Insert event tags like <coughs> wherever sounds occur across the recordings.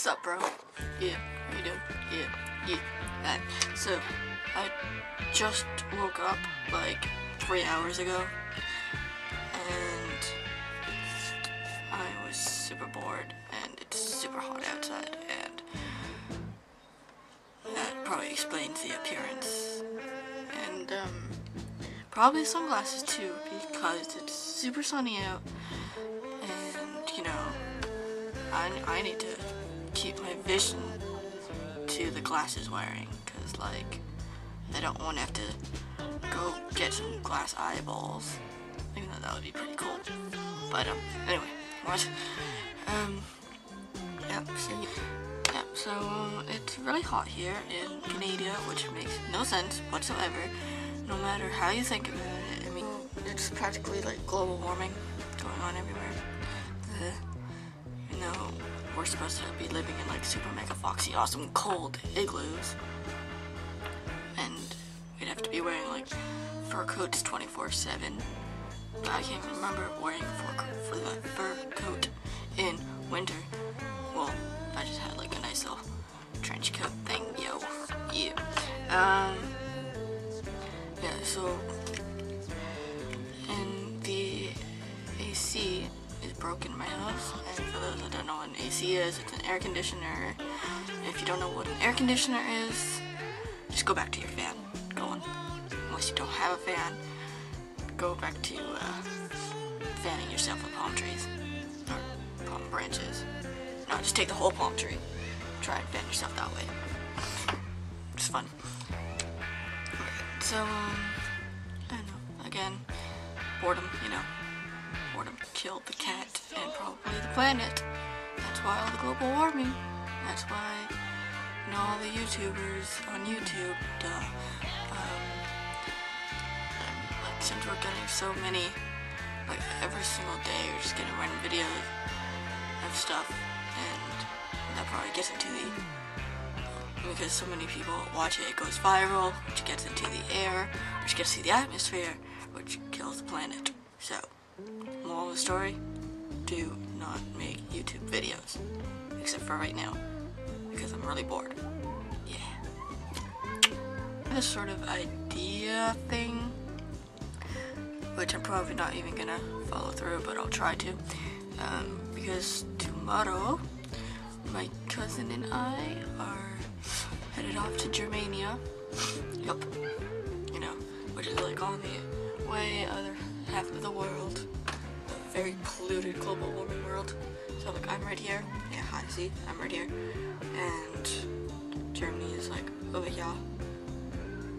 Sup, bro? Yeah, how you doing? Yeah, yeah. So I just woke up like three hours ago, and I was super bored, and it's super hot outside, and that probably explains the appearance, and um, probably sunglasses too, because it's super sunny out, and you know, I, I need to keep my vision to the glasses wearing because like I don't want to have to go get some glass eyeballs. Even though that would be pretty cool. But um anyway what? Um yeah so yeah so um, it's really hot here in Canada which makes no sense whatsoever no matter how you think about it. I mean it's practically like global warming going on everywhere we're supposed to be living in like super mega foxy awesome cold igloos. And we'd have to be wearing like fur coats 24 7. I can't even remember wearing fur for the fur coat in winter. Well, I just had like a nice little trench coat thing, yo. Yeah. Um yeah, so and the AC is broken in my house. AC is, it's an air conditioner. If you don't know what an air conditioner is, just go back to your fan. Go on. Unless you don't have a fan, go back to uh, fanning yourself with palm trees or palm branches. No, just take the whole palm tree. Try and fan yourself that way. It's fun. So, um, I don't know. Again, boredom, you know boredom killed the cat and probably the planet. That's why all the global warming. That's why you know all the YouTubers on YouTube. Duh. Um, like since we're getting so many, like every single day, we're just getting random videos of stuff, and that probably gets into the because so many people watch it, it goes viral, which gets into the air, which gets to the atmosphere, which kills the planet. So, moral of the story, do not make YouTube videos. Except for right now, because I'm really bored. Yeah. This sort of idea thing, which I'm probably not even gonna follow through, but I'll try to. Um, because tomorrow, my cousin and I are headed off to Germania. Yup. You know, which is like on the way other half of the world. Very polluted global warming world. So like I'm right here. Yeah, hi, see, I'm right here. And Germany is like over here.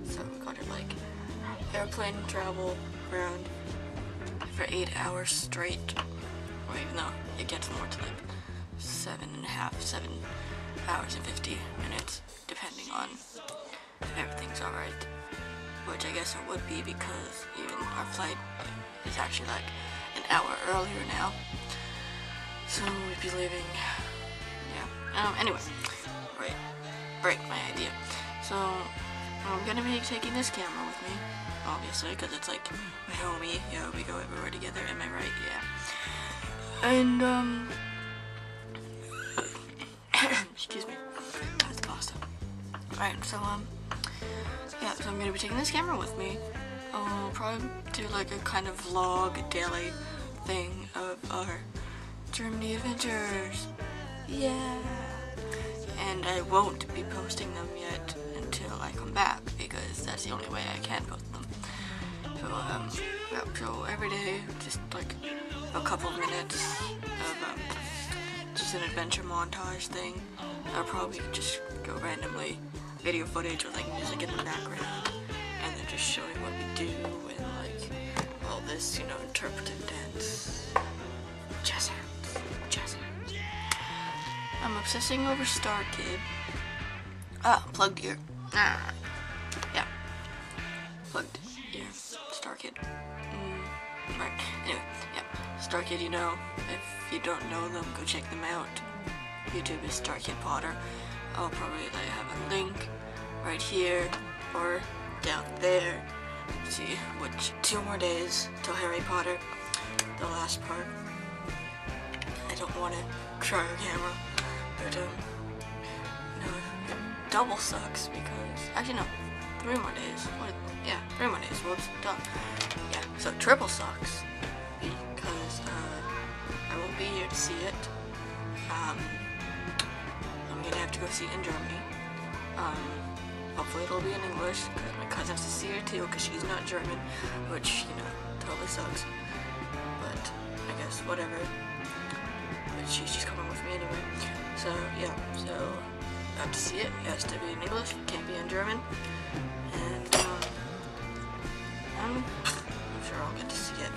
So we gotta like airplane travel around for eight hours straight. Or even though it gets more to like seven and a half, seven hours and 50 minutes, depending on if everything's alright. Which I guess it would be because even our flight is actually like hour earlier now. So we'd be leaving, yeah. Um, anyway, right, right, my idea. So I'm gonna be taking this camera with me, obviously, because it's like my homie. Yeah, we go everywhere together. Am I right? Yeah. And um, <coughs> excuse me, that's pasta. Alright, so um, yeah, so I'm gonna be taking this camera with me. I'll probably do like a kind of vlog daily of our Germany adventures. Yeah. And I won't be posting them yet until I come back because that's the only way I can post them. So um, yeah, so every day, just like a couple minutes of um, just an adventure montage thing. I'll probably just go randomly video footage with like music in the background and then just showing what we do you know, interpretive dance. Jazz hands. Jazz hands. I'm obsessing over Star Kid. Ah, plugged ear. Ah. Yeah. Plugged ear. Star Kid. Mm, right. Anyway, yeah. Star Kid, you know, if you don't know them, go check them out. YouTube is Star Kid Potter. I'll probably like, have a link right here or down there. See, which two more days till Harry Potter, the last part. I don't want to try on camera, but um, No double sucks because actually no, three more days. What? Yeah, three more days. Whoops, done. Yeah, so triple sucks because uh, I won't be here to see it. Um, I'm gonna have to go see it in Germany. Um, hopefully it'll be in English because my cousin has to see her too because she's not German, which you know totally sucks. But I guess whatever. But she, she's coming with me anyway. So yeah, so I have to see it. It has to be in English. It can't be in German. And um, I'm, sure I'll get to see it.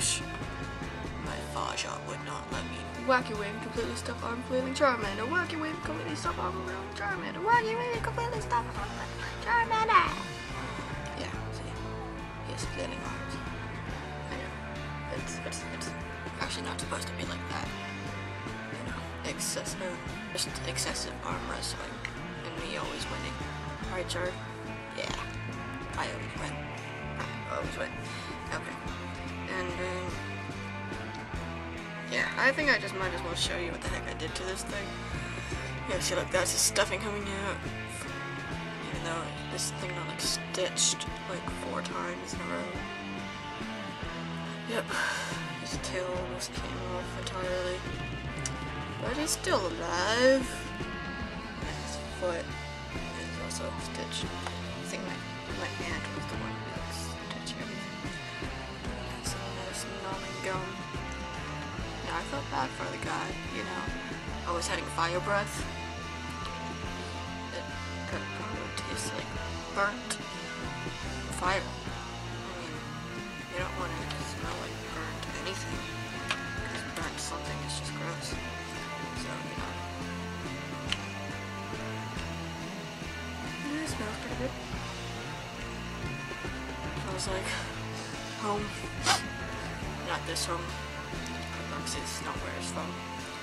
My shot would not let me. Wacky wave completely stuck on flailing Charmander. Wacky wave completely stuck on flailing Charmander. Wacky wave completely stuck on Charmander. Yeah, see, he has flailing arms. I know. It's, it's, it's actually not supposed to be like that. You know, excessive, just excessive arm wrestling, and me always winning. Right, Char? Yeah, I always win. I always win. Okay, and um, yeah, I think I just might as well show you what the heck I did to this thing. Yeah, see, like that's the stuffing coming out. This thing got like stitched like four times in a row. Yep, his tail almost came off entirely. But he's still alive. And his foot is also stitched. I think my, my aunt was the one who stitched everything. Yeah, some gum. Yeah, I felt bad for the guy, you know. Always having fire breath. Could like burnt fire. I mean, you don't want it to smell like burnt anything. Because burnt something is just gross. So, you know. It smells pretty good. Smells like home. Not this home. Because it's not where it's from.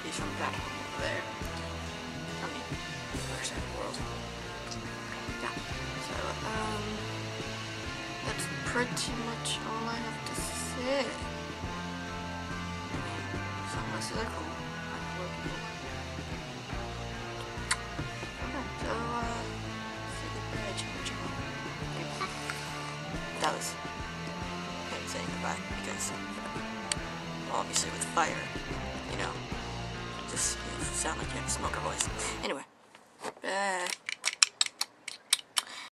He's from that home over there. I mean, other the world. Yeah. So, um, that's pretty much all I have to say. So, uh, Jimmy. That was saying goodbye because obviously with fire, you know, just sound like you have a smoker voice. Anyway, bye.